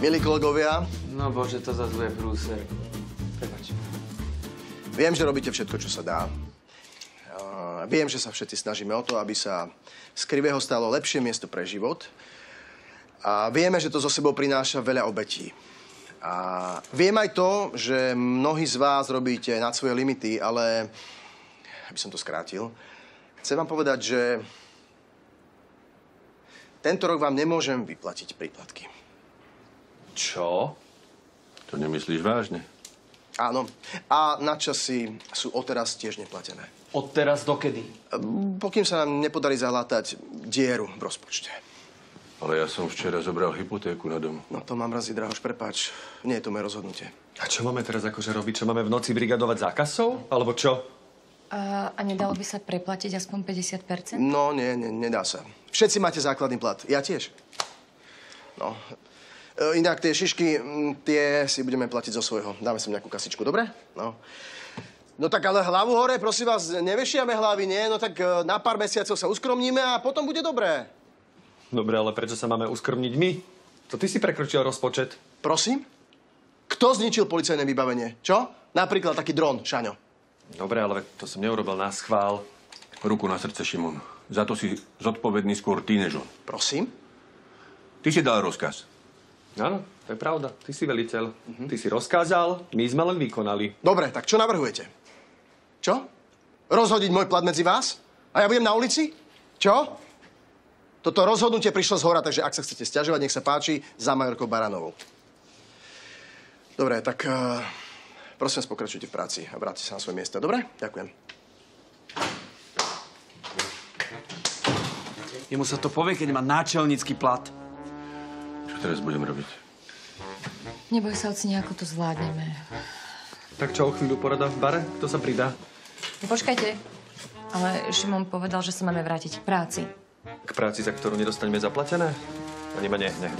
Milí kolegovia, No bože, to zase bude prúser. Prepač. viem, že robíte všetko, čo sa dá. Viem, že sa všetci snažíme o to, aby sa z krivého stalo lepšie miesto pre život. A vieme, že to zo sebou prináša veľa obetí. A viem aj to, že mnohí z vás robíte nad svoje limity, ale aby som to skrátil, chcem vám povedať, že tento rok vám nemôžem vyplatiť príplatky. Čo? To nemyslíš vážne? Áno. A nadčasy sú odteraz tiež neplatené. Od teraz dokedy? Pokým sa nám nepodarí zahlátať dieru v rozpočte. Ale ja som včera zobral hypotéku na dom. No to mám razy, Drahoš, prepáč. Nie je to moje rozhodnutie. A čo máme teraz akože robiť? Čo máme v noci brigadovať zákazov? Alebo čo? A, a nedalo by sa preplatiť aspoň 50%? No, nie, nie, nedá sa. Všetci máte základný plat. Ja tiež. No. E, inak tie šišky, tie si budeme platiť zo svojho. Dáme sem nejakú kasičku, dobre? No. No tak ale hlavu hore, prosím vás, nevešiame hlavy, nie? No tak e, na pár mesiacov sa uskromníme a potom bude dobré. Dobre, ale prečo sa máme uskromniť my? To ty si prekročil rozpočet. Prosím? Kto zničil policajné vybavenie? Čo? Napríklad taký dron, Šaňo. Dobre, ale to som neurobil na schvál. Ruku na srdce, Šimon. Za to si zodpovedný skôr ty než on. Prosím? Ty si dal rozkaz. Áno, to je pravda. Ty si veliteľ. Ty si rozkázal, my sme len vykonali. Dobre, tak čo navrhujete? Čo? Rozhodiť môj plat medzi vás? A ja budem na ulici? Čo? Toto rozhodnutie prišlo z hora, takže ak sa chcete stiažovať, nech sa páči za majorkou Baranovou. Dobre, tak uh, prosím vás, pokračujte v práci a vráťte sa na svoje miesto. Dobre? Ďakujem. Jemu sa to povie, keď má náčelnícky plat. Teraz budem robiť? Neboj sa, oci, nejako to zvládneme. Tak čo, o chvíľu porada v bare? Kto sa pridá? No, počkajte. Ale Šimon povedal, že sa máme vrátiť k práci. K práci, za ktorú nedostaneme zaplatené? Ani ma nehne.